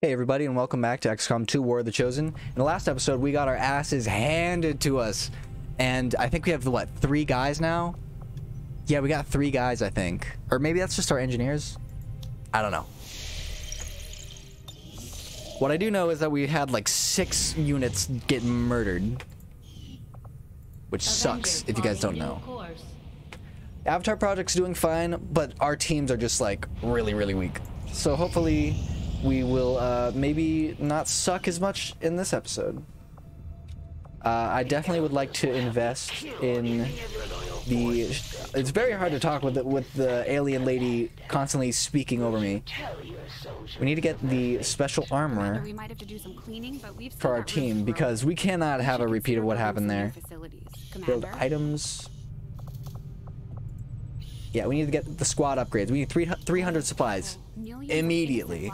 Hey everybody and welcome back to XCOM 2 War of the Chosen. In the last episode we got our asses handed to us and I think we have what three guys now? Yeah we got three guys I think. Or maybe that's just our engineers? I don't know. What I do know is that we had like six units get murdered. Which sucks if you guys don't know. Avatar Project's doing fine, but our teams are just like really really weak. So hopefully we will uh, maybe not suck as much in this episode. Uh, I definitely would like to invest in the. It's very hard to talk with the, with the alien lady constantly speaking over me. We need to get the special armor for our team because we cannot have a repeat of what happened there. Build items. Yeah, we need to get the squad upgrades. We need three, 300 supplies immediately.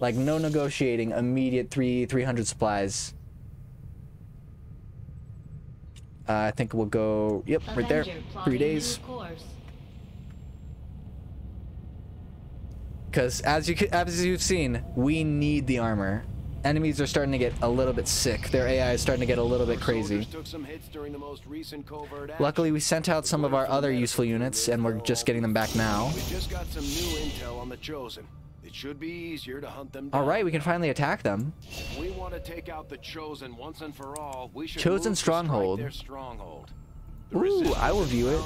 Like no negotiating, immediate three 300 supplies. Uh, I think we'll go, yep, right there, three days. Because as you as you've seen, we need the armor. Enemies are starting to get a little bit sick. Their AI is starting to get a little bit crazy. Luckily, we sent out some of our other useful units, and we're just getting them back now. We just got some new intel on the Chosen. It should be easier to hunt them down. All right, we can finally attack them. If we want to take out the Chosen once and for all, we should Chosen stronghold. Stronghold. The Ooh, I will view it.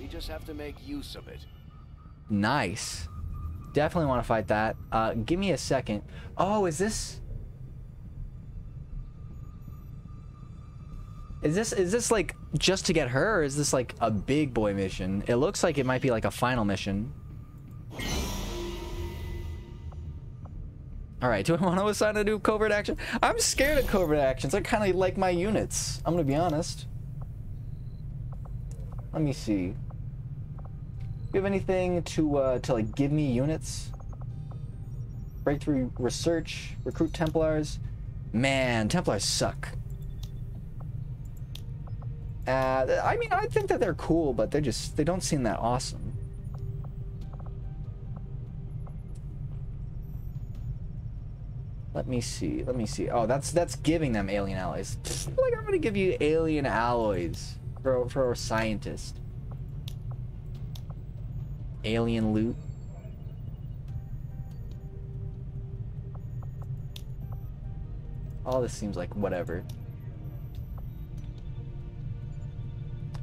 We just have to make use of it. Nice. Definitely want to fight that. Uh, give me a second. Oh, is this... Is this is this like just to get her or is this like a big boy mission? It looks like it might be like a final mission. Alright, do I want to assign a new covert action? I'm scared of covert actions. I kind of like my units. I'm going to be honest. Let me see you have anything to uh, to like give me units? Breakthrough research, recruit Templars. Man, Templars suck. Uh, I mean, I think that they're cool, but they're just they don't seem that awesome. Let me see. Let me see. Oh, that's that's giving them alien alloys. Like I'm gonna give you alien alloys for for a scientist alien loot. All this seems like whatever.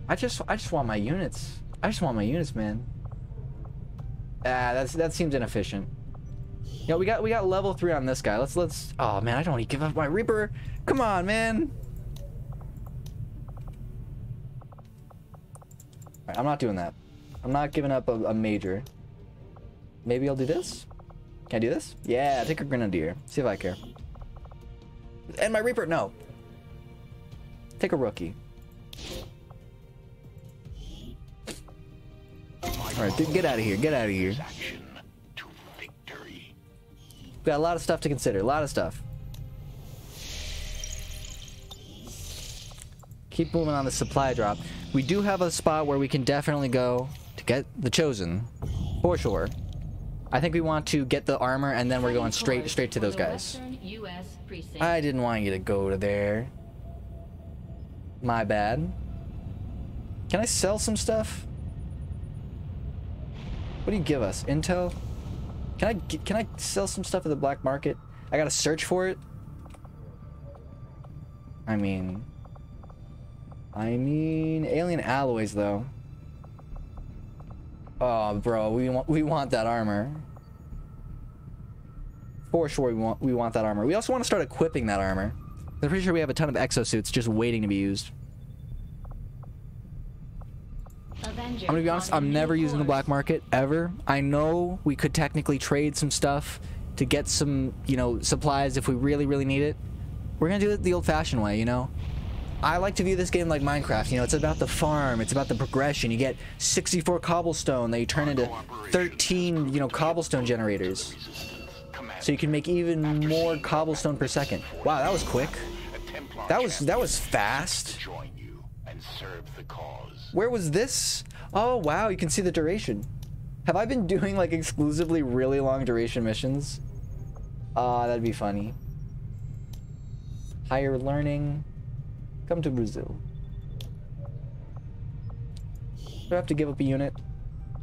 I just I just want my units. I just want my units, man. Ah, that's that seems inefficient. Yeah, we got we got level three on this guy. Let's let's. Oh man, I don't want to give up my Reaper. Come on, man. Right, I'm not doing that. I'm not giving up a, a, major. Maybe I'll do this? Can I do this? Yeah, take a Grenadier. See if I care. And my Reaper, no. Take a Rookie. Alright, get out of here. Get out of here. We got a lot of stuff to consider. A lot of stuff. Keep moving on the supply drop. We do have a spot where we can definitely go get the chosen. For sure. I think we want to get the armor and then we're going straight straight to those guys. I didn't want you to go to there. My bad. Can i sell some stuff? What do you give us? Intel? Can i can i sell some stuff at the black market? I gotta search for it? I mean i mean alien alloys though Oh, bro, we want we want that armor. For sure, we want we want that armor. We also want to start equipping that armor. I'm pretty sure we have a ton of exosuits just waiting to be used. I'm gonna be honest, I'm never using the black market ever. I know we could technically trade some stuff to get some, you know, supplies if we really, really need it. We're gonna do it the old-fashioned way, you know? I like to view this game like Minecraft. You know, it's about the farm. It's about the progression. You get 64 cobblestone that you turn into 13, you know, cobblestone generators. So you can make even more cobblestone per second. Wow, that was quick. That was that was fast. Where was this? Oh, wow, you can see the duration. Have I been doing like exclusively really long duration missions? Ah, uh, that'd be funny. Higher learning. Come to Brazil. Do I have to give up a unit?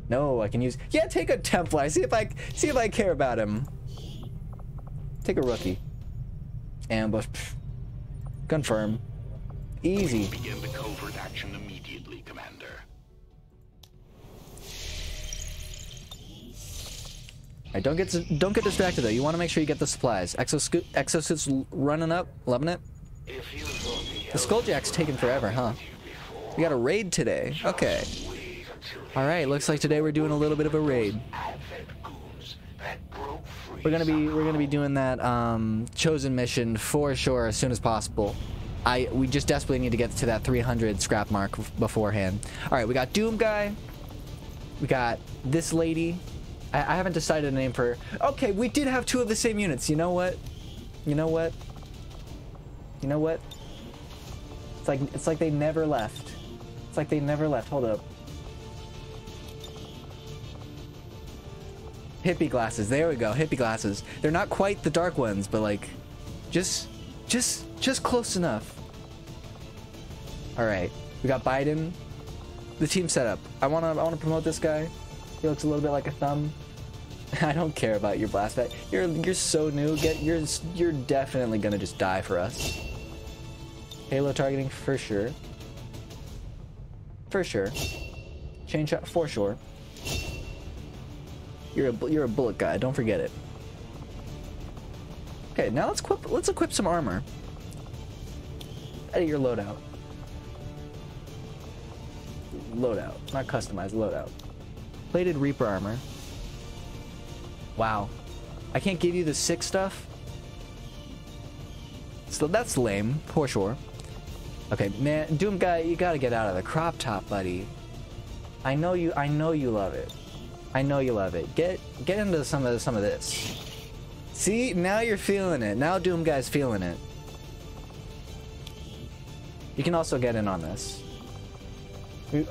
No, I can use. Yeah, take a Templar. See if I see if I care about him. Take a rookie. Ambush. Pff. Confirm. Easy. Begin the covert action immediately, Commander. Alright, don't get don't get distracted though. You want to make sure you get the supplies. Exoscoot exosuit's running up, loving it. The Skulljack's taking forever, huh? We got a raid today. Okay. Alright, looks like today we're doing a little bit of a raid. We're gonna be we're gonna be doing that um, chosen mission for sure as soon as possible. I we just desperately need to get to that 300 scrap mark beforehand. All right, we got Doom guy. We got this lady. I, I haven't decided a name for her. Okay, we did have two of the same units. You know what? You know what? You know what? It's like it's like they never left. It's like they never left. Hold up. Hippie glasses. There we go. Hippie glasses. They're not quite the dark ones, but like, just, just, just close enough. All right. We got Biden. The team setup. I wanna, I wanna promote this guy. He looks a little bit like a thumb. I don't care about your blast back. You're, you're so new. Get, you're, you're definitely gonna just die for us. Holo Targeting for sure. For sure. Chain shot for sure. You're a you're a bullet guy. Don't forget it. Okay, now let's equip let's equip some armor. Edit your loadout. Loadout, not customized loadout. Plated Reaper armor. Wow, I can't give you the sick stuff. So that's lame, for sure. Okay, man, Doom guy, you gotta get out of the crop top, buddy. I know you. I know you love it. I know you love it. Get get into some of some of this. See, now you're feeling it. Now Doom Guy's feeling it. You can also get in on this.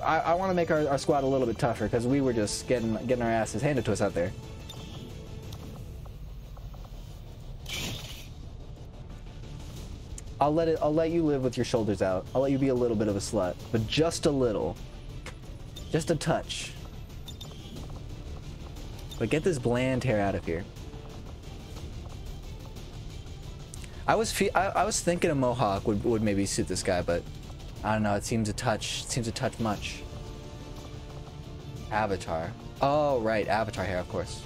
I, I want to make our, our squad a little bit tougher because we were just getting getting our asses handed to us out there. I'll let it. I'll let you live with your shoulders out. I'll let you be a little bit of a slut, but just a little, just a touch. But get this bland hair out of here. I was I, I, was thinking a mohawk would, would maybe suit this guy, but I don't know. It seems a touch. It seems a touch much. Avatar. Oh right, Avatar hair, of course.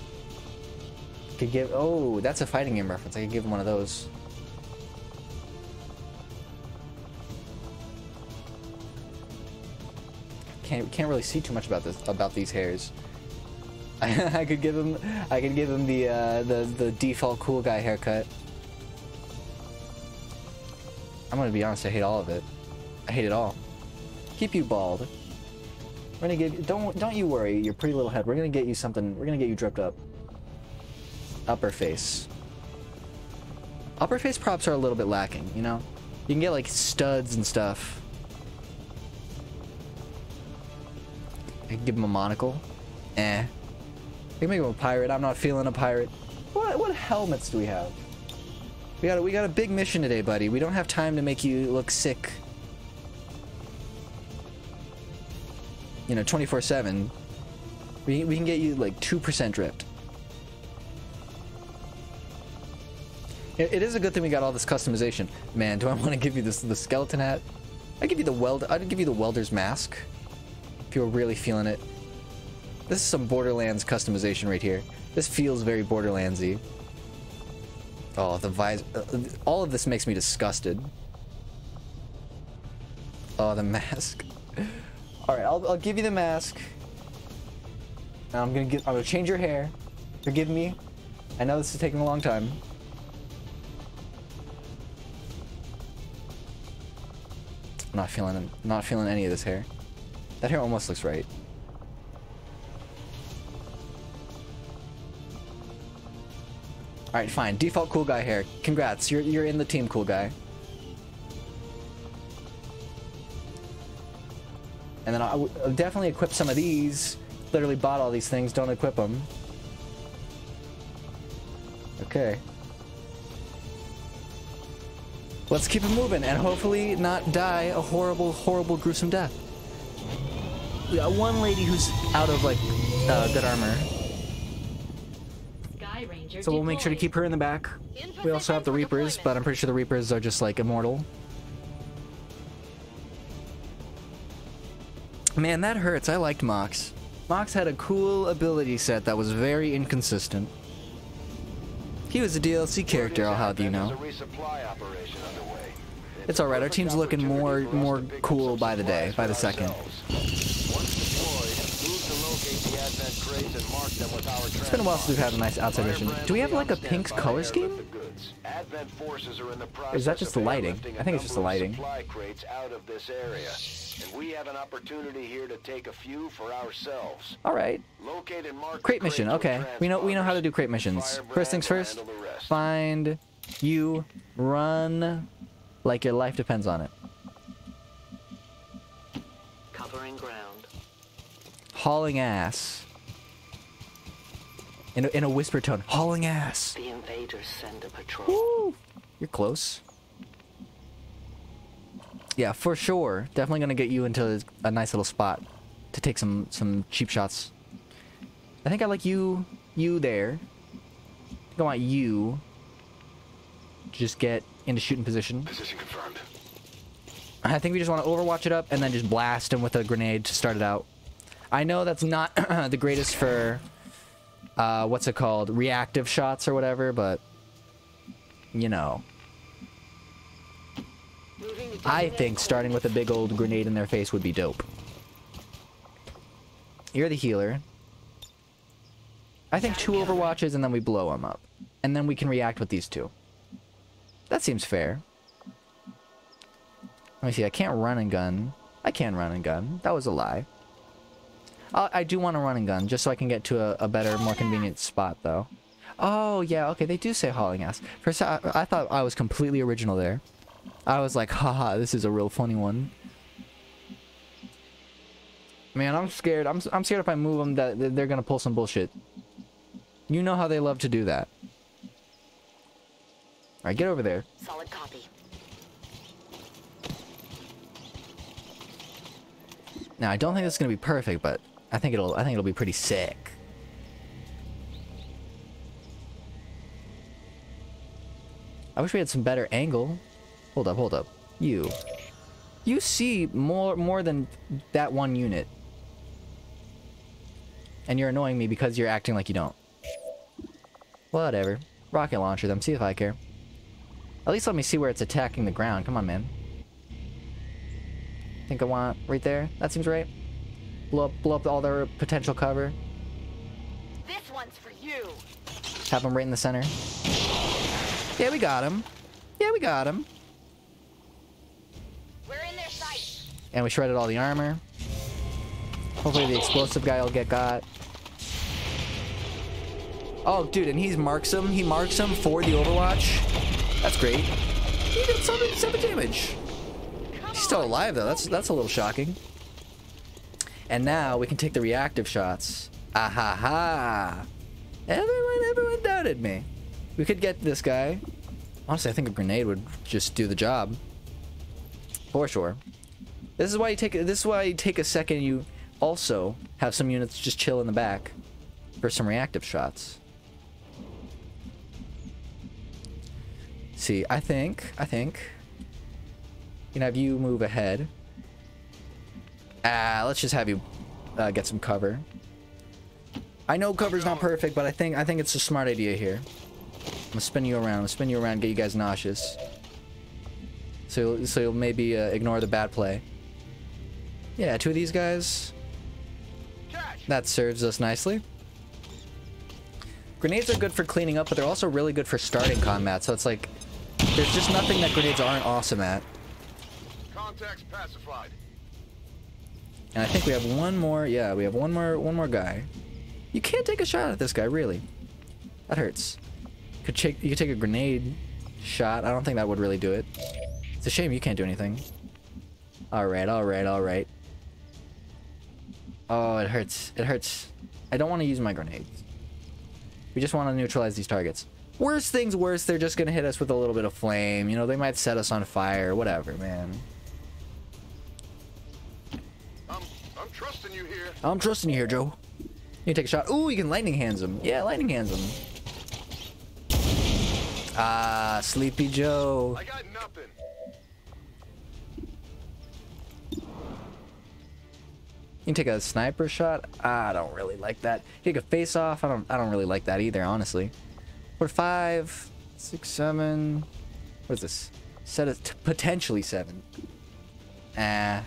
Could give. Oh, that's a fighting game reference. I could give him one of those. Can't can't really see too much about this about these hairs. I, could give him I could give him the uh, the the default cool guy haircut. I'm gonna be honest, I hate all of it. I hate it all. Keep you bald. We're gonna get don't don't you worry, your pretty little head. We're gonna get you something. We're gonna get you dripped up. Upper face. Upper face props are a little bit lacking, you know. You can get like studs and stuff. I give him a monocle. Eh. We can make him a pirate. I'm not feeling a pirate. What what helmets do we have? We got a, we got a big mission today, buddy. We don't have time to make you look sick. You know, 24/7. We we can get you like 2% dripped. It, it is a good thing we got all this customization. Man, do I want to give you this the skeleton hat? I give you the weld I'd give you the welder's mask. You're really feeling it. This is some Borderlands customization right here. This feels very Borderlandsy. Oh, the visor. Uh, all of this makes me disgusted. Oh, the mask. Alright, I'll, I'll give you the mask. Now I'm gonna get. I'm gonna change your hair. Forgive me. I know this is taking a long time. I'm not feeling not feeling any of this hair. That hair almost looks right. Alright, fine. Default cool guy hair. Congrats, you're, you're in the team, cool guy. And then I'll, I'll definitely equip some of these literally bought all these things, don't equip them. Okay. Let's keep it moving and hopefully not die a horrible, horrible, gruesome death. We got one lady who's out of like uh, good armor. So we'll make sure to keep her in the back. We also have the Reapers, but I'm pretty sure the Reapers are just like immortal. Man, that hurts. I liked Mox. Mox had a cool ability set that was very inconsistent. He was a DLC character, I'll have you know. It's alright, our team's looking more more cool by the day, by the second. It's been a while since we've had a nice outside mission. Do we have like a pink color scheme? Or is that just the lighting? I think it's just the lighting. And we have an opportunity here to take a few for ourselves. All right. Crate mission. Okay. We know we know how to do crate missions. First things first. Find you run like your life depends on it. Covering ground. Hauling ass. In a, in a whisper tone. Hauling ass. The invaders send a patrol. Woo! You're close. Yeah, for sure. Definitely gonna get you into a nice little spot to take some some cheap shots. I think I like you you there. I think I want you just get into shooting position. Position confirmed. I think we just want to overwatch it up and then just blast him with a grenade to start it out. I know that's not the greatest for uh, what's it called? Reactive shots or whatever, but you know. I think starting with a big old grenade in their face would be dope. You're the healer. I think two overwatches and then we blow them up. And then we can react with these two. That seems fair. Let me see, I can't run and gun. I can run and gun. That was a lie. I I do want a running gun, just so I can get to a, a better, more convenient spot, though. Oh, yeah, okay, they do say hauling ass. First, I, I thought I was completely original there. I was like, haha, this is a real funny one. Man, I'm scared. I'm, I'm scared if I move them that they're gonna pull some bullshit. You know how they love to do that. Alright, get over there. Solid copy. Now, I don't think this is gonna be perfect, but I think it'll I think it'll be pretty sick. I wish we had some better angle. Hold up, hold up. You. You see more more than that one unit. And you're annoying me because you're acting like you don't. Whatever. Rocket launcher them, see if I care. At least let me see where it's attacking the ground. Come on, man. Think I want right there? That seems right. Blow up, blow up all their potential cover. This one's for you. Have them right in the center. Yeah, we got him. Yeah, we got him. We're in their sight. And we shredded all the armor. Hopefully the explosive guy will get got. Oh, dude, and he marks him. He marks him for the Overwatch. That's great. He did seven, seven damage. He's still alive, though. That's, that's a little shocking. And now we can take the reactive shots. Ah ha ha. Everyone, everyone doubted me. We could get this guy. Honestly, I think a grenade would just do the job. For sure. This is why you take this is why you take a second you also have some units just chill in the back for some reactive shots. See, I think, I think you can have you move ahead. Ah, let's just have you uh, get some cover. I know cover's not perfect, but I think I think it's a smart idea here. I'm gonna spin you around. I'm gonna spin you around, get you guys nauseous. So, so you'll maybe uh, ignore the bad play. Yeah, two of these guys. That serves us nicely. Grenades are good for cleaning up, but they're also really good for starting combat, so it's like... There's just nothing that grenades aren't awesome at. Contacts pacified. And I think we have one more... Yeah, we have one more one more guy. You can't take a shot at this guy, really. That hurts. You could, take, you could take a grenade shot. I don't think that would really do it. It's a shame you can't do anything. Alright, alright, alright. Oh, it hurts. It hurts. I don't want to use my grenades. We just want to neutralize these targets. Worst things worse, they're just going to hit us with a little bit of flame. You know, they might set us on fire. Whatever, man. Trusting you here. I'm trusting you here, Joe. You take a shot. Ooh, you can lightning hands him. Yeah, lightning hands him. Ah, Sleepy Joe. I got nothing. You can take a sniper shot. I don't really like that. Take a face off. I don't. I don't really like that either, honestly. What five, six, seven. What is this? Set it potentially seven. Ah.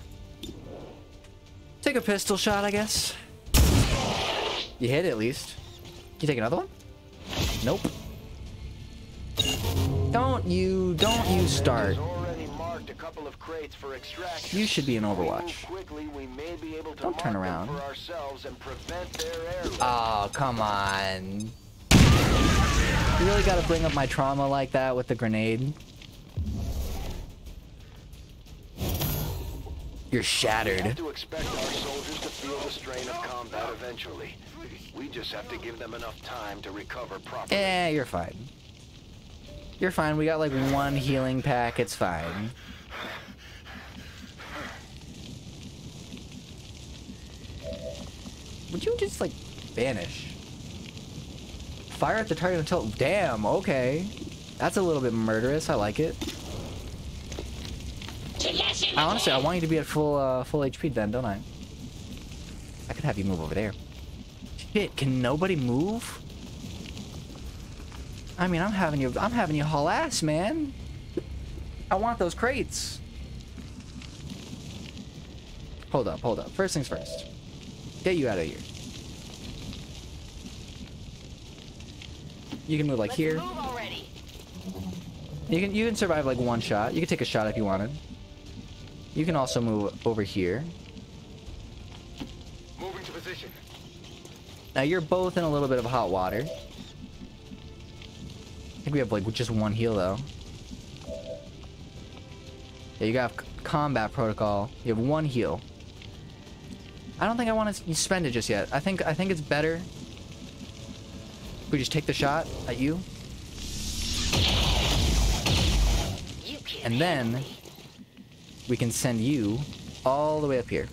Take a pistol shot, I guess. You hit at least. Can you take another one? Nope. Don't you, don't you start. You should be in Overwatch. Don't turn around. Oh, come on. You really gotta bring up my trauma like that with the grenade? You're shattered. We have to expect our soldiers to feel the strain of combat eventually. We just have to give them enough time to recover properly. Eh, you're fine. You're fine. We got like one healing pack. It's fine. Would you just like vanish? Fire at the target until. Damn. Okay. That's a little bit murderous. I like it. I honestly, I want you to be at full uh, full HP then, don't I? I could have you move over there. Shit, can nobody move? I mean, I'm having you, I'm having you haul ass, man. I want those crates. Hold up, hold up. First things first. Get you out of here. You can move like Let's here. Move already. You can you can survive like one shot. You can take a shot if you wanted. You can also move over here. Moving to position. Now you're both in a little bit of hot water. I think we have like just one heal though. Yeah, you got combat protocol. You have one heal. I don't think I want to spend it just yet. I think I think it's better. if We just take the shot at you, You and then me. We can send you all the way up here.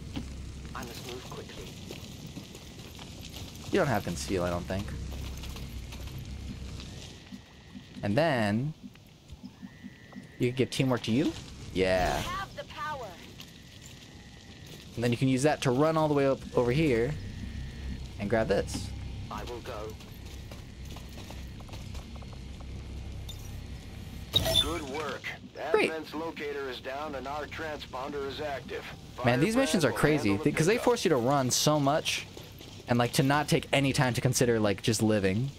I must move quickly. You don't have conceal, I don't think. And then you can give teamwork to you. Yeah. Have the power. And then you can use that to run all the way up over here and grab this. I will go. Good work. That Great. fence locator is down and our transponder is active. Man, these missions are crazy handle the because they force you to run so much and like to not take any time to consider like just living.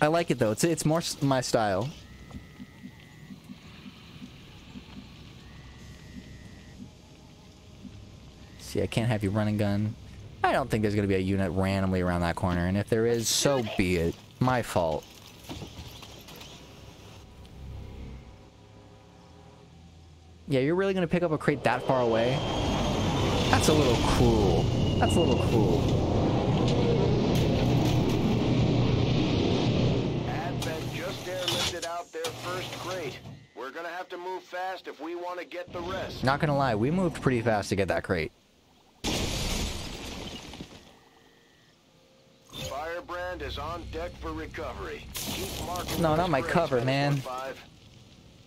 I like it though. It's it's more my style. See, I can't have you running gun. I don't think there's gonna be a unit randomly around that corner, and if there is, so be it. My fault. Yeah, you're really gonna pick up a crate that far away? That's a little cruel. That's a little cruel. Advent just airlifted out their first crate. We're gonna have to move fast if we want to get the rest. Not gonna lie, we moved pretty fast to get that crate. Firebrand is on deck for recovery. Keep marking No, not my cover, man.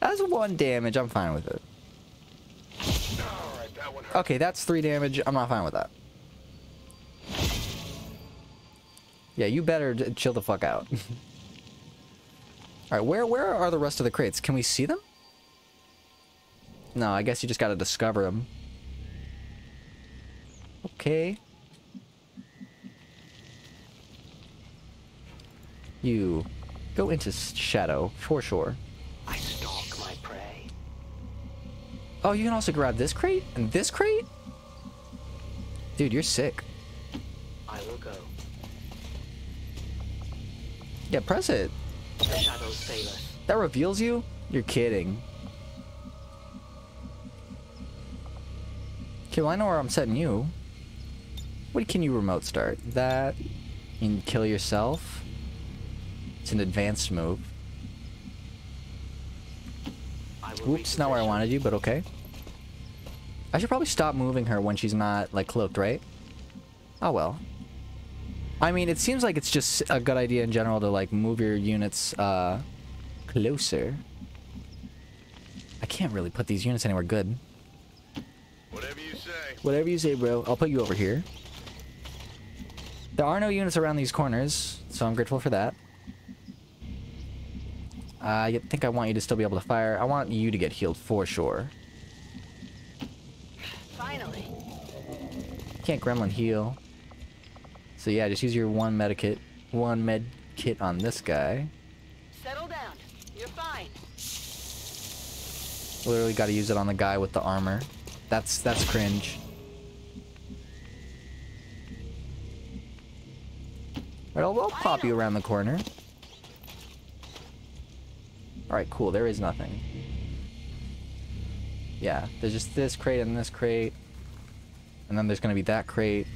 That's one damage. I'm fine with it. Okay, that's three damage. I'm not fine with that. Yeah, you better chill the fuck out. All right, where where are the rest of the crates? Can we see them? No, I guess you just gotta discover them. Okay. You go into shadow for sure. I prey. Oh, you can also grab this crate and this crate? Dude, you're sick. I will go. Yeah, press it. The shadows fail us. That reveals you? You're kidding. Okay, well I know where I'm setting you. What can you remote start? That. You can kill yourself. It's an advanced move. Oops, not where I wanted you, but okay. I should probably stop moving her when she's not, like, cloaked, right? Oh well. I mean, it seems like it's just a good idea in general to, like, move your units, uh, closer. I can't really put these units anywhere good. Whatever you say. Whatever you say, bro. I'll put you over here. There are no units around these corners, so I'm grateful for that. I think I want you to still be able to fire. I want you to get healed for sure. Finally. Can't gremlin heal. So yeah, just use your one medikit, one med kit on this guy. Settle down. You're fine. Literally got to use it on the guy with the armor. That's that's cringe. Alright, I'll, I'll pop you around the corner. Alright, cool. There is nothing. Yeah, there's just this crate and this crate. And then there's going to be that crate.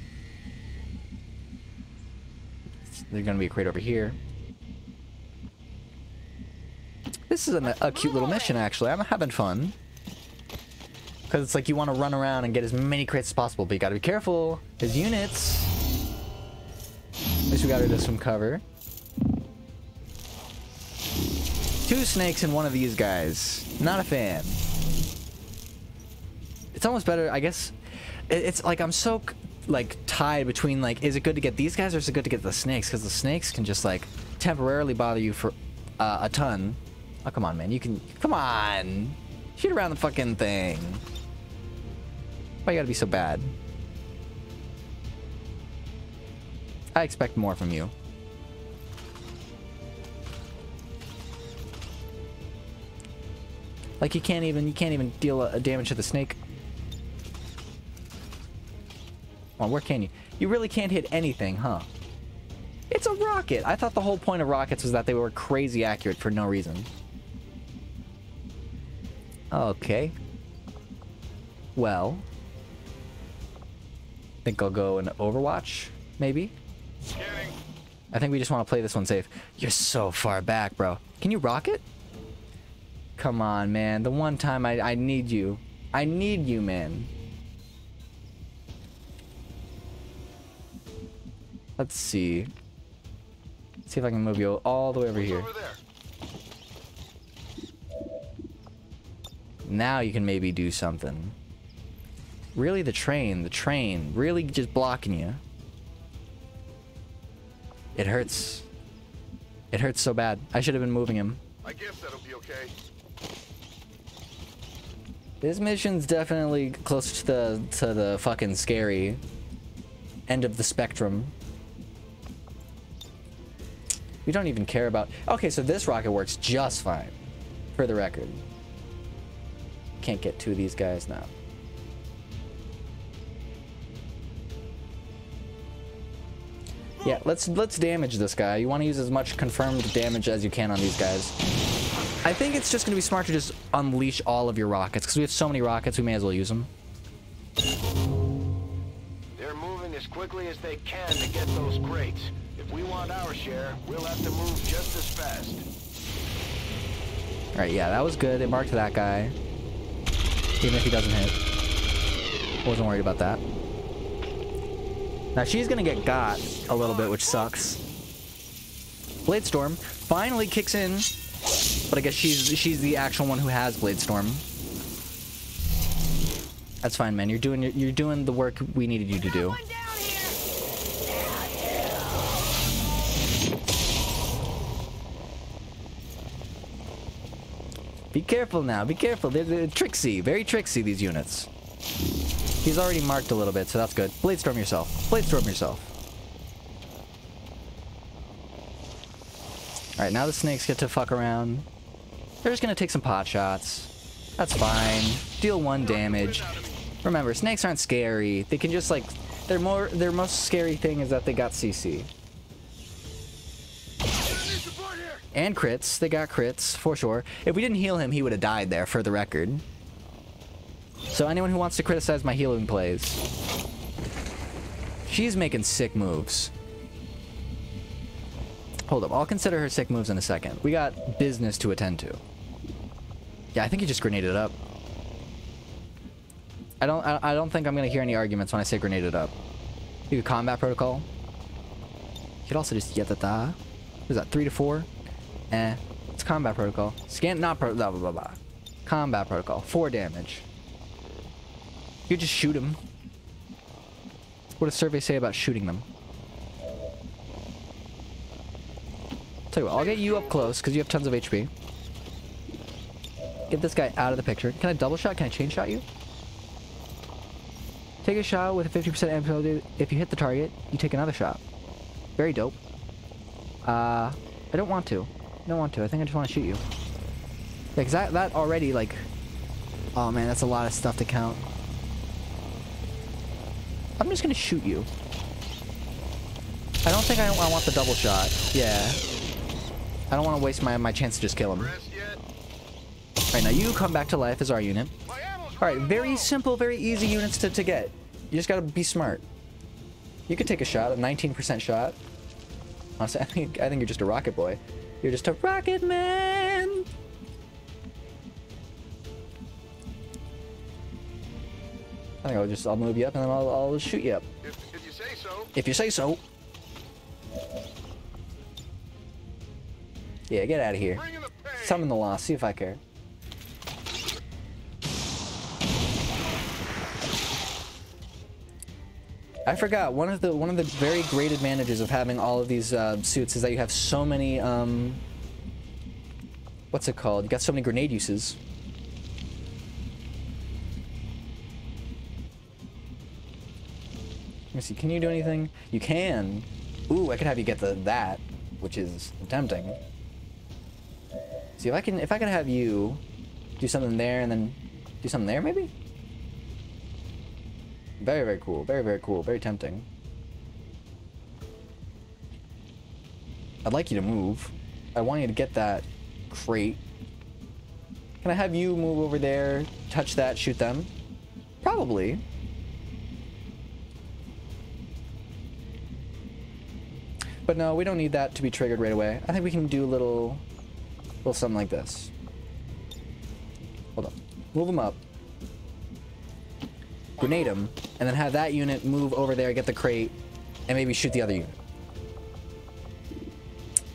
There's going to be a crate over here. This is an, a cute little mission, actually. I'm having fun. Because it's like you want to run around and get as many crates as possible, but you got to be careful. His units. At least we got rid of some cover. Two snakes and one of these guys. Not a fan. It's almost better, I guess. It- It's like I'm so like tied between like, is it good to get these guys or is it good to get the snakes? Because the snakes can just like temporarily bother you for uh, a ton. Oh come on, man! You can come on, shoot around the fucking thing. Why you gotta be so bad? I expect more from you. Like you can't even you can't even deal a, a damage to the snake. Well, where can you? You really can't hit anything, huh? It's a rocket. I thought the whole point of rockets was that they were crazy accurate for no reason. Okay. Well. I think I'll go in Overwatch, maybe? I think we just want to play this one safe. You're so far back, bro. Can you rocket? Come on, man. The one time I, I need you. I need you, man. Let's see. see if I can move you all the way over here. Over. Now you can maybe do something. Really, the train, the train, really just blocking you. It hurts. It hurts so bad. I should have been moving him. I guess that'll be okay. This mission's definitely close to the to the fucking scary end of the spectrum. We don't even care about. Okay, so this rocket works just fine, for the record. Can't get two of these guys now. Yeah, let's let's damage this guy. You want to use as much confirmed damage as you can on these guys. I think it's just going to be smart to just unleash all of your rockets because we have so many rockets. We may as well use them. They're moving as quickly as they can to get those crates. If we want our share, we'll have to move just as fast. All right, yeah, that was good. It marked that guy, even if he doesn't hit. Wasn't worried about that. Now she's gonna get got a little bit, which sucks. Blade Storm finally kicks in, but I guess she's she's the actual one who has Blade Storm. That's fine, man. You're doing you're doing the work we needed you to do. One down here. Be careful now. Be careful. They're, they're tricksy. Very tricksy, these units. He's already marked a little bit, so that's good. Blade Storm yourself. Blade Storm yourself. Alright, now the snakes get to fuck around. They're just gonna take some pot shots. That's fine. Deal one damage. Remember, snakes aren't scary. They can just like their more their most scary thing is that they got CC. And crits. They got crits, for sure. If we didn't heal him, he would have died there, for the record. So anyone who wants to criticize my healing plays, she's making sick moves. Hold up, I'll consider her sick moves in a second. We got business to attend to. Yeah, I think he just grenaded up. I don't. I, don't think I'm gonna hear any arguments when I say grenaded up. You could combat protocol. You could also just get that. What is that? Three to four? Eh. It's combat protocol. Scan. Not pro. Blah blah blah blah. Combat protocol. Four damage. You just shoot him. What does survey say about shooting them? Tell you what, I'll get you up close because you have tons of HP. Get this guy out of the picture. Can I double shot? Can I chain shot you? Take a shot with a 50% amp penalty. If you hit the target, you take another shot. Very dope. Uh, I don't want to. I don't want to. I think I just want to shoot you. Yeah, because that, that already, like... Oh, man, that's a lot of stuff to count. I'm just going to shoot you. I don't think I, I want the double shot. Yeah. I don't want to waste my, my chance to just kill him. Alright, now you come back to life as our unit. Alright, very simple, very easy units to, to get. You just gotta be smart. You could take a shot, a 19% shot. Honestly, I think, I think you're just a rocket boy. You're just a rocket man! I think I'll just, I'll move you up and then I'll, I'll shoot you up. If, if you say so. If you say so. Yeah, get out of here. Bring in the pain. Summon the loss, see if I care. I forgot one of the one of the very great advantages of having all of these uh, suits is that you have so many um, what's it called? You got so many grenade uses. Let me see. Can you do anything? You can. Ooh, I could have you get the that, which is tempting. See if I can if I can have you do something there and then do something there maybe? Very very cool. Very very cool. Very tempting. I'd like you to move. I want you to get that crate. Can I have you move over there, touch that, shoot them? Probably. But no, we don't need that to be triggered right away. I think we can do a little little something like this. Hold on. Move them up. Grenade them, and then have that unit move over there, get the crate, and maybe shoot the other unit.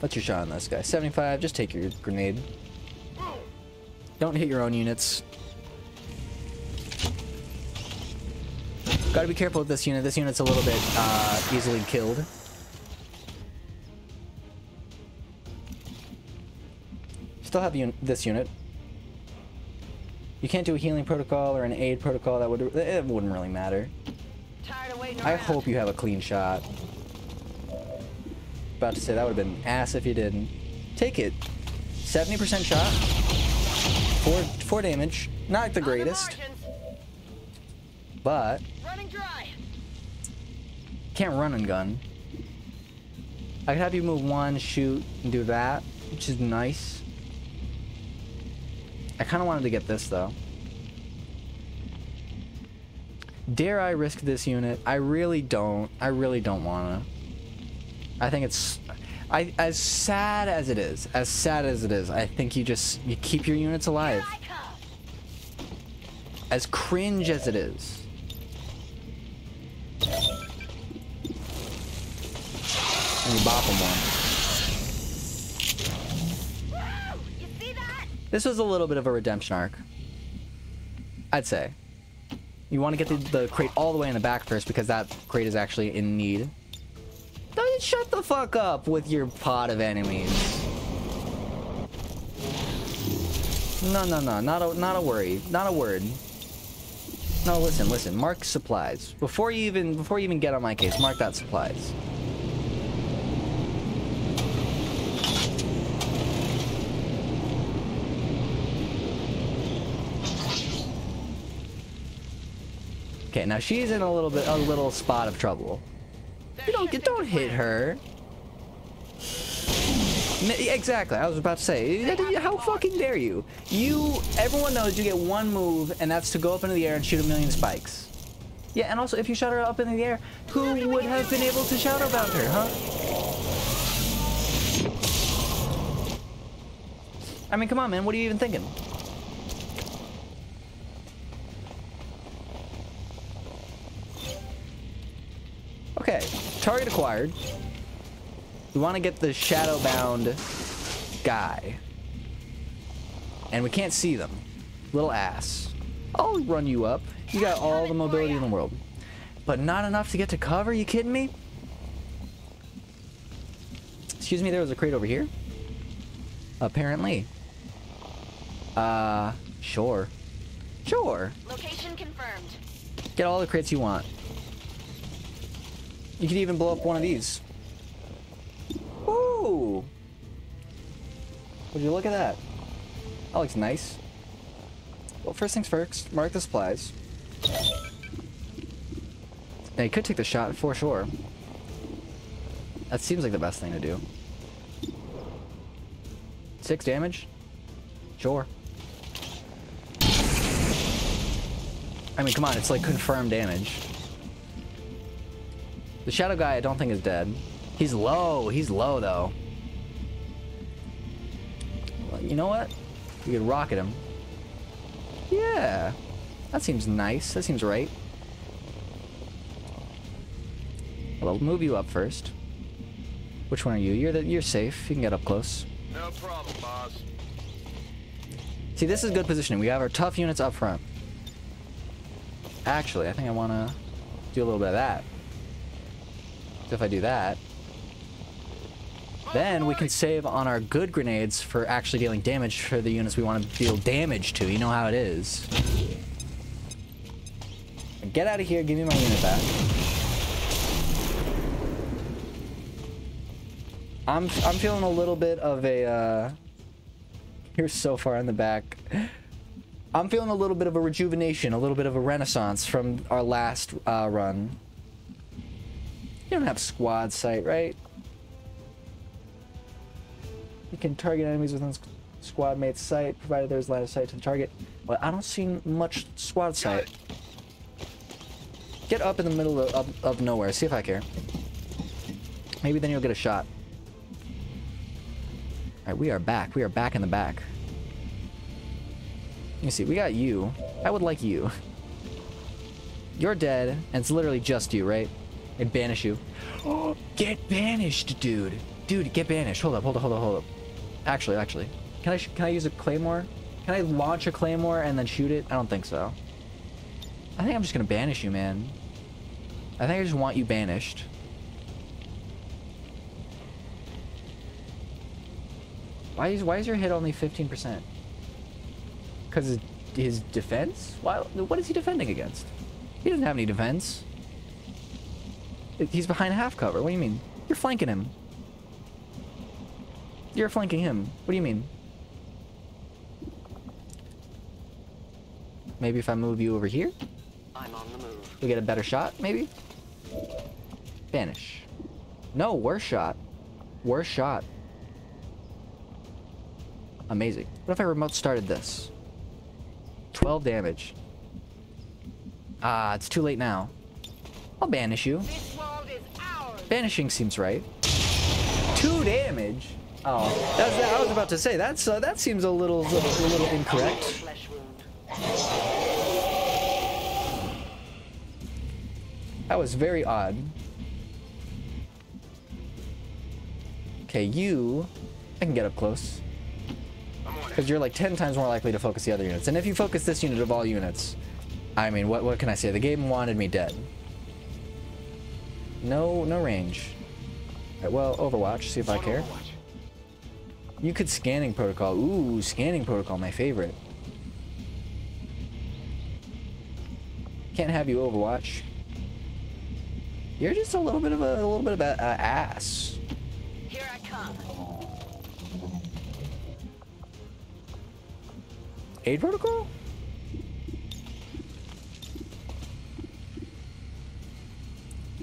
What's your shot on this guy? 75, just take your grenade. Don't hit your own units. Gotta be careful with this unit. This unit's a little bit uh, easily killed. Still have un this unit. You can't do a healing protocol or an aid protocol. That would it wouldn't really matter. Tired of waiting I hope you have a clean shot. About to say that would have been ass if you didn't. Take it. 70% shot. Four four damage. Not the greatest, but Running dry. can't run and gun. I could have you move one, shoot, and do that, which is nice. I kind of wanted to get this though. Dare I risk this unit? I really don't. I really don't want to. I think it's I as sad as it is, as sad as it is, I think you just you keep your units alive. As cringe as it is. And you bop them. This was a little bit of a redemption arc. I'd say. You want to get the, the crate all the way in the back first because that crate is actually in need. Don't shut the fuck up with your pot of enemies. No, no, no, not a, not a worry, not a word. No, listen, listen. Mark supplies before you even before you even get on my case. Mark that supplies. Okay, now she's in a little bit a little spot of trouble. You don't get don't hit her. Exactly. I was about to say, how fucking dare you? You, everyone knows you get one move, and that's to go up into the air and shoot a million spikes. Yeah, and also, if you shot her up into the air, who would have been able to shadow bound her, huh? I mean, come on, man. What are you even thinking? Okay, target acquired. We want to get the shadow-bound guy. And we can't see them. Little ass. I'll run you up. You got all the mobility in the world. But not enough to get to cover? You kidding me? Excuse me, there was a crate over here? Apparently. Uh, sure. Sure. Location confirmed. Get all the crates you want. You could even blow up one of these. Ooh! Would you look at that? That looks nice. Well, first things first, mark the supplies. Now, you could take the shot for sure. That seems like the best thing to do. Six damage? Sure. I mean, come on, it's like confirmed damage. The shadow guy I don't think is dead. He's low. He's low, though. Well, you know what? We could rocket him. Yeah. That seems nice. That seems right. Well, I'll move you up first. Which one are you? You're the, you're safe. You can get up close. No problem, boss. See, this is good positioning. We have our tough units up front. Actually, I think I want to do a little bit of that. If I do that, then we can save on our good grenades for actually dealing damage for the units we want to deal damage to. You know how it is. Get out of here. Give me my unit back. I'm I'm feeling a little bit of a. Uh, you're so far in the back. I'm feeling a little bit of a rejuvenation, a little bit of a renaissance from our last uh, run. You don't have squad sight, right? You can target enemies within squad mate's sight, provided there's line of sight to the target. Well, I don't see much squad sight. Get up in the middle of, of, of nowhere, see if I care. Maybe then you'll get a shot. Alright, we are back. We are back in the back. Let me see, we got you. I would like you. You're dead, and it's literally just you, right? And banish you. Get banished, dude. Dude, get banished. Hold up, hold up, hold up, hold up. Actually, actually. Can I, can I use a claymore? Can I launch a claymore and then shoot it? I don't think so. I think I'm just gonna banish you, man. I think I just want you banished. Why is why is your hit only 15%? Because his, his defense? Why, what is he defending against? He doesn't have any defense. He's behind half cover. What do you mean? You're flanking him. You're flanking him. What do you mean? Maybe if I move you over here, I'm on the move. we get a better shot, maybe? Vanish. No, worse shot. Worse shot. Amazing. What if I remote started this? 12 damage. Ah, it's too late now. I'll banish you. Banishing seems right. Two damage. Oh, that's, I was about to say that's uh, that seems a little a little incorrect. Flesh wound. That was very odd. Okay, you, I can get up close. Because you're like 10 times more likely to focus the other units. And if you focus this unit of all units, I mean, what, what can I say? The game wanted me dead. No, no range. Alright, well, Overwatch, see if I care. You could scanning protocol. Ooh, scanning protocol, my favorite. Can't have you Overwatch. You're just a little bit of a, a little bit of a, a ass. Here I come. Aid protocol?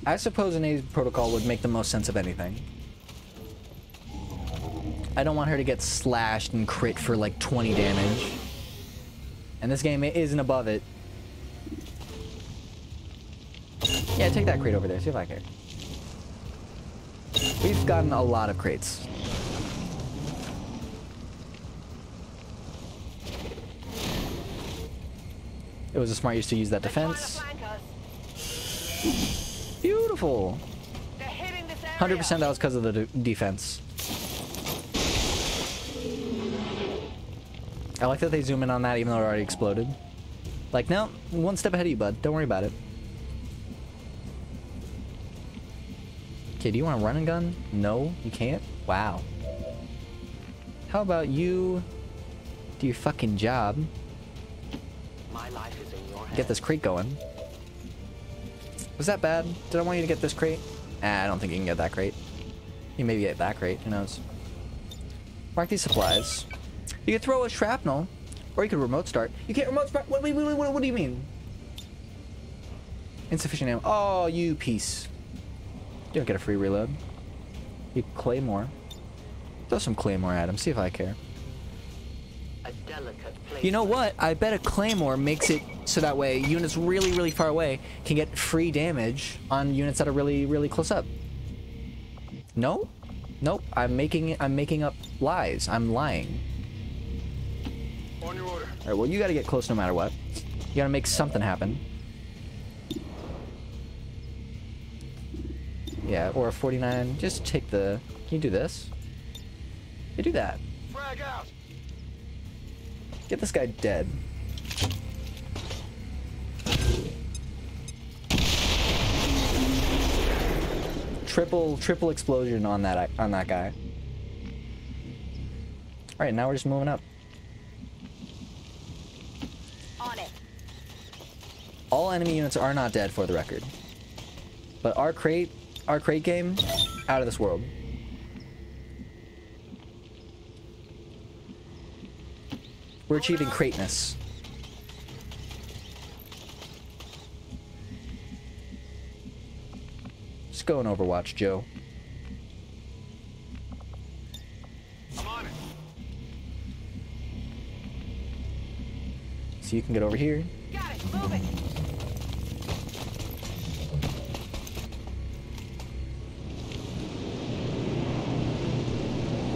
I suppose an aid protocol would make the most sense of anything. I don't want her to get slashed and crit for like 20 damage. And this game isn't above it. Yeah, take that crate over there. See if I care. We've gotten a lot of crates. It was a smart use to use that They're trying to defense. Beautiful. They're hitting this area. 100% that was because of the de- defense. I like that they zoom in on that even though it already exploded. Like, no, one step ahead of you, bud. Don't worry about it. Okay, do you want a run and gun? No, you can't? Wow. How about you do your fucking job, My life is in your get this crate going? Was that bad? Did I want you to get this crate? Ah, I don't think you can get that crate. You maybe get that crate, who knows? Mark these supplies. You could throw a shrapnel, or you could remote start. You can't remote start. What, wait, wait, wait, what, what do you mean? Insufficient ammo. Oh, you piece. You don't get a free reload. You claymore. Throw some claymore at him. See if I care. A delicate. You know what? I bet a claymore makes it so that way units really, really far away can get free damage on units that are really, really close up. No? Nope. I'm making I'm making up lies. I'm lying. On your order. All right. Well, you got to get close no matter what. You got to make something happen. Yeah, or a 49. Just take the. Can you do this? You do that. Frag out. Get this guy dead. Triple triple explosion on that on that guy. All right, now we're just moving up. On it. All enemy units are not dead for the record. But our crate, our crate game, out of this world. We're achieving crateness. Go in Overwatch, Joe. I'm on it. So you can get over here. Got it. Move it.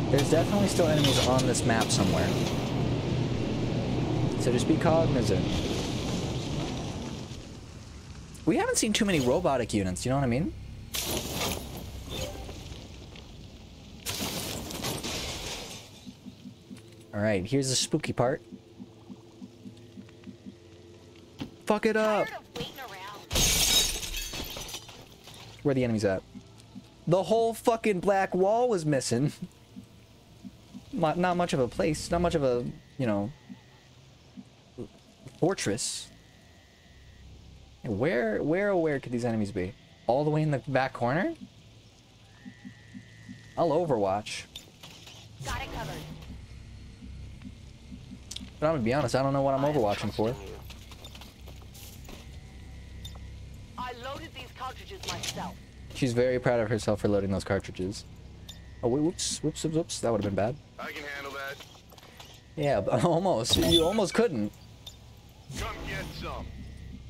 There's definitely still enemies on this map somewhere. So just be cognizant. We haven't seen too many robotic units, you know what I mean? Alright, here's the spooky part. Fuck it up! Where the enemies at. The whole fucking black wall was missing. Not, much of a place, not much of a, you know, fortress. Where, where, oh, where could these enemies be? All the way in the back corner? I'll overwatch. Got it covered. But I'm gonna be honest, I don't know what I'm overwatching for. I loaded these cartridges myself. She's very proud of herself for loading those cartridges. Oh, wait, whoops, whoops, whoops, whoops. That would have been bad. I can handle that. Yeah, but almost. You almost couldn't. Come get some.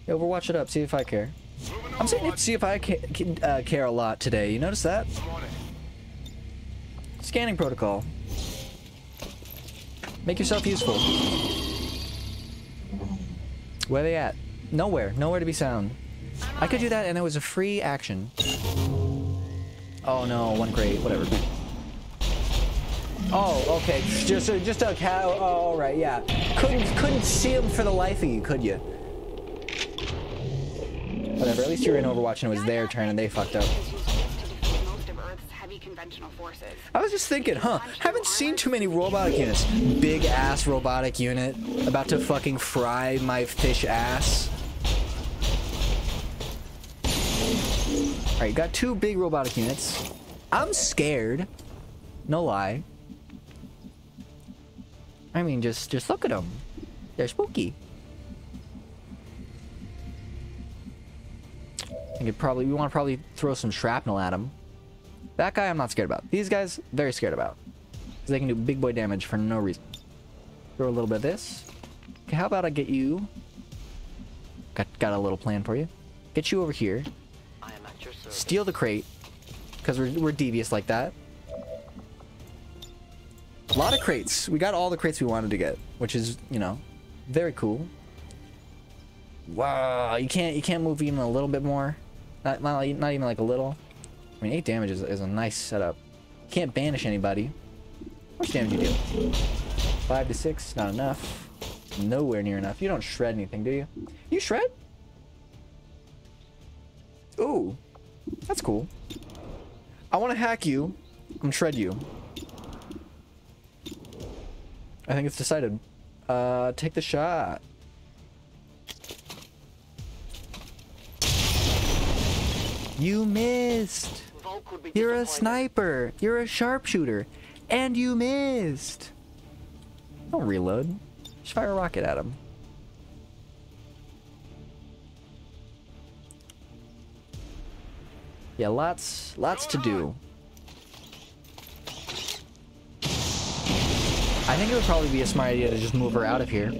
Yeah, Overwatch it up, see if I care. Moving I'm saying on. see if I ca ca- uh, care a lot today. You notice that? I'm on it. Scanning protocol. Make yourself useful. Where they at? Nowhere. Nowhere to be found. I could do that and it was a free action. Oh no, one crate, whatever. Oh, okay. Just a, just uh, a cow. Oh, all right, yeah. Couldn't couldn't see him for the life of you, could you? Whatever. At least you were in Overwatch and it was their turn and they fucked up. Conventional forces. I was just thinking, huh? Haven't seen too many robotic units. Big ass robotic unit about to fucking fry my fish ass. Alright, got two big robotic units. I'm scared. No lie. I mean, just just look at them. They're spooky. I it probably we want to probably throw some shrapnel at them. That guy I'm not scared about. These guys, very scared about. Because they can do big boy damage for no reason. Throw a little bit of this. Okay, how about I get you... Got, got a little plan for you. Get you over here. I am at your service. Steal the crate. Because we're, we're devious like that. A lot of crates. We got all the crates we wanted to get. Which is, you know, very cool. Wow, you can't you can't move even a little bit more. Not not, not even like a little. I mean, eight damage is, is a nice setup. Can't banish anybody. How much damage you do? Five to six, not enough. Nowhere near enough. You don't shred anything, do you? You shred? Ooh, that's cool. I want to hack you. I'm gonna shred you. I think it's decided. Uh, take the shot. You missed. Volk would be You're a sniper. You're a sharpshooter. And you missed. Don't reload. Just fire a rocket at him. Yeah, lots, lots to do. I think it would probably be a smart idea to just move her out of here.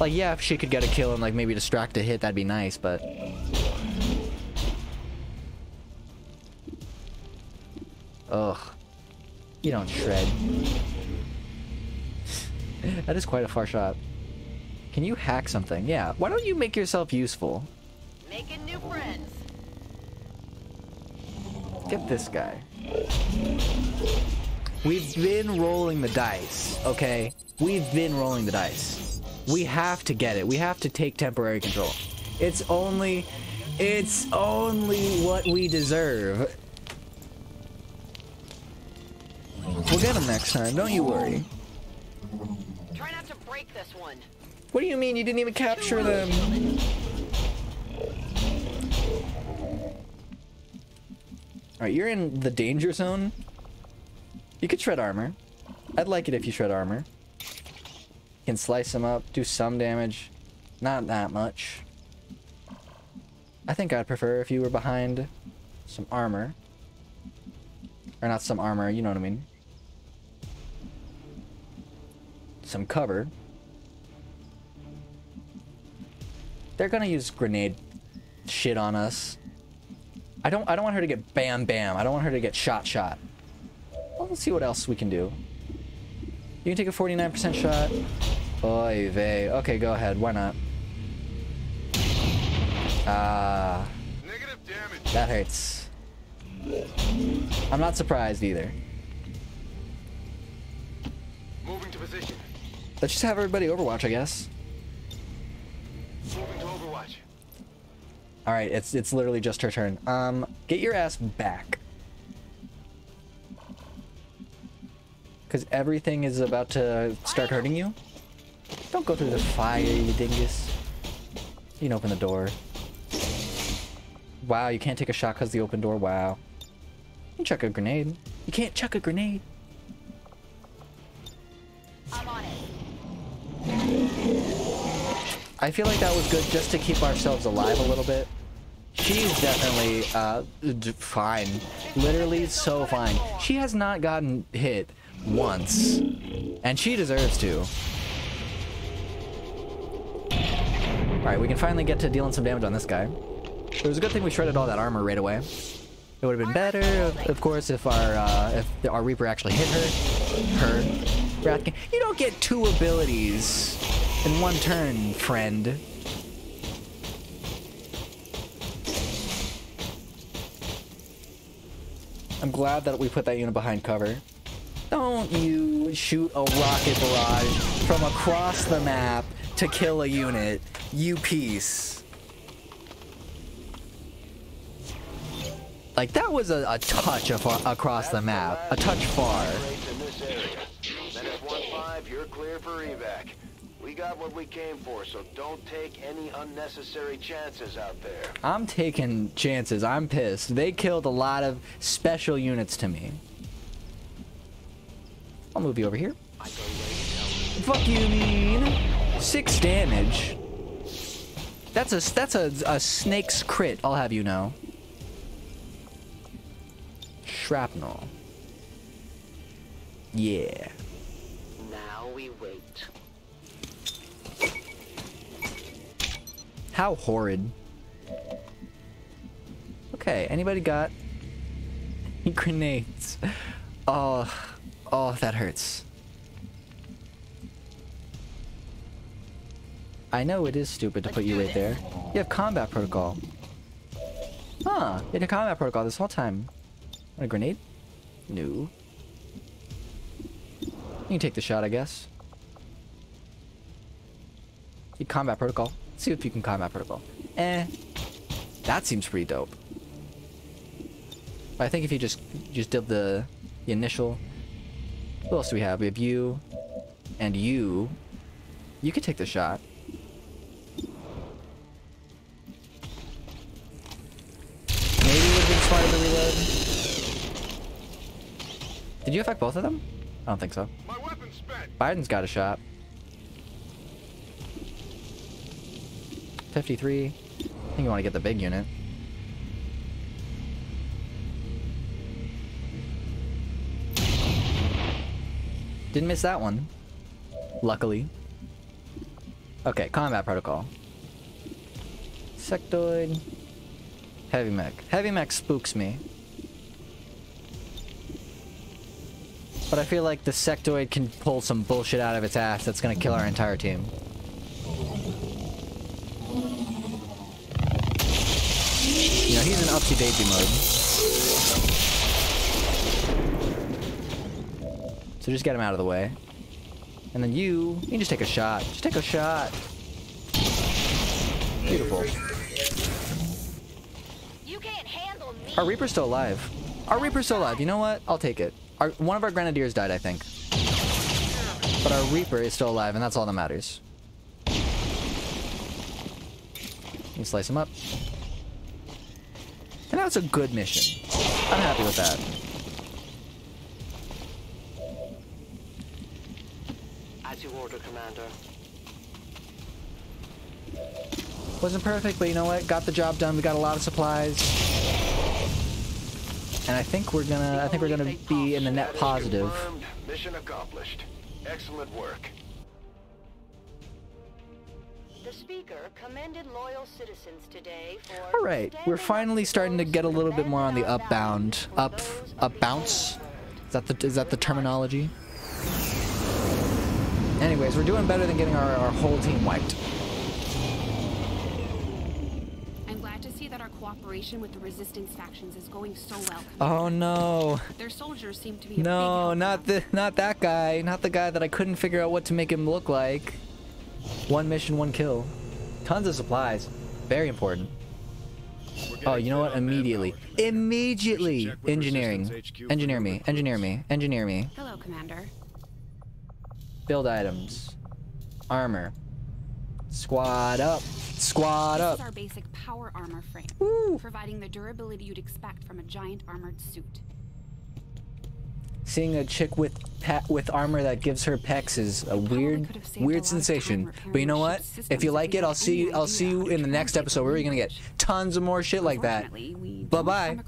Like, yeah, if she could get a kill and like maybe distract a hit, that'd be nice, but Ugh. You don't shred. that is quite a far shot. Can you hack something? Yeah. Why don't you make yourself useful? Making new friends. Get this guy. We've been rolling the dice, okay? We've been rolling the dice. We have to get it. We have to take temporary control. It's only... It's only what we deserve. We'll get him next time, don't you worry. Try not to break this one. What do you mean you didn't even capture them? Alright, you're in the danger zone. You could shred armor. I'd like it if you shred armor. You can slice them up, do some damage. Not that much. I think I'd prefer if you were behind some armor. Or not some armor, you know what I mean. Some cover. They're gonna use grenade shit on us. I don't I don't want her to get bam bam. I don't want her to get shot shot. Well, let's see what else we can do. You can take a 49% shot. Oy vey. Okay, go ahead. Why not? Ah, Negative damage. that hurts. I'm not surprised either. Moving to position. Let's just have everybody Overwatch, I guess. All right, it's it's literally just her turn. Um, get your ass back. Cause everything is about to start hurting you. Don't go through the fire, you dingus. You can open the door. Wow, you can't take a shot because the open door. Wow. You chuck a grenade. You can't chuck a grenade. I'm on it. I feel like that was good just to keep ourselves alive a little bit. She's definitely uh, fine. Literally so fine. She has not gotten hit once. And she deserves to. Alright, we can finally get to dealing some damage on this guy. It was a good thing we shredded all that armor right away. It would have been better, of, course, if our uh, if our Reaper actually hit her. Her. Wrathkin. You don't get two abilities in one turn, friend. I'm glad that we put that unit behind cover. Don't you shoot a rocket barrage from across the map to kill a unit, you piece. Like, that was a, a touch of, uh, across the map. A touch far. 1-5, you're clear for evac. We got what we came for, so don't take any unnecessary chances out there. I'm taking chances. I'm pissed. They killed a lot of special units to me. I'll move you over here. Fuck you, mean. Six damage. That's a that's a, a snake's crit. I'll have you know. Shrapnel. Yeah. How horrid. Okay, anybody got grenades? Oh, oh, that hurts. I know it is stupid to put you right there. You have combat protocol. Huh, you had combat protocol this whole time. Want a grenade? No. You can take the shot, I guess. You combat protocol. Let's see if you can combat protocol. Eh. That seems pretty dope. I think if you just just did the, the initial. What else do we have? We have you and you. You could take the shot. Maybe it would have been smarter to reload. Did you affect both of them? I don't think so. My weapon's spent. Biden's got a shot. 53. I think you want to get the big unit. Didn't miss that one. Luckily. Okay, combat protocol. Sectoid. Heavy mech. Heavy mech spooks me. But I feel like the sectoid can pull some bullshit out of its ass that's gonna kill our entire team. You know, he's in upsy daisy mode. So just get him out of the way. And then you, you can just take a shot. Just take a shot. Beautiful. You can't handle me. Our Reaper's still alive. Our Reaper's still alive. You know what? I'll take it. Our, one of our Grenadiers died, I think. But our Reaper is still alive, and that's all that matters. You slice him up. And that's a good mission. I'm happy with that. As you order, Commander. Wasn't perfect, but you know what? Got the job done. We got a lot of supplies. And I think we're gonna I think we're gonna be in the net positive. Mission accomplished. Excellent work. The speaker commended loyal citizens today for. All right, we're finally starting to get a little bit more on the upbound, up, up bounce. Is that the is that the terminology? Anyways, we're doing better than getting our, our whole team wiped. I'm glad to see that our cooperation with the resistance factions is going so well. Oh no, Their soldiers seem to be no, not the not that guy, not the guy that I couldn't figure out what to make him look like. One mission, one kill. Tons of supplies, very important. Oh, you know what? Immediately, immediately, engineering, engineer me, engineer me, engineer me. Hello, Commander. Build items. Armor. Squad up. Squad This up. is our basic power armor frame, providing the durability you'd expect from a giant armored suit. Seeing a chick with with armor that gives her pecs is a weird, could have saved a weird lot of time sensation. But you know what? If you like it, I'll see you. I'll see you in the next episode. Where we're gonna get tons of more shit like that. Bye bye.